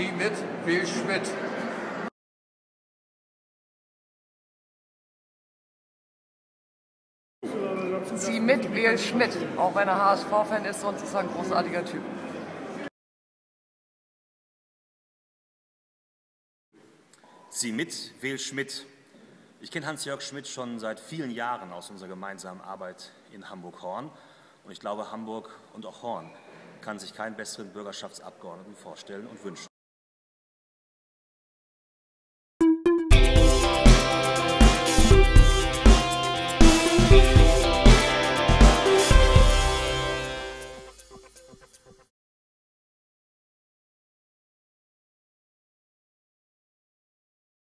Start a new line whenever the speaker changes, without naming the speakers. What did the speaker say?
Sie mit Will Schmidt. Sie mit Will Schmidt, auch wenn er HSV-Fan ist, sonst ist er ein großartiger Typ.
Sie mit Will Schmidt. Ich kenne Hans-Jörg Schmidt schon seit vielen Jahren aus unserer gemeinsamen Arbeit in Hamburg-Horn. Und ich glaube, Hamburg und auch Horn kann sich keinen besseren Bürgerschaftsabgeordneten vorstellen und wünschen.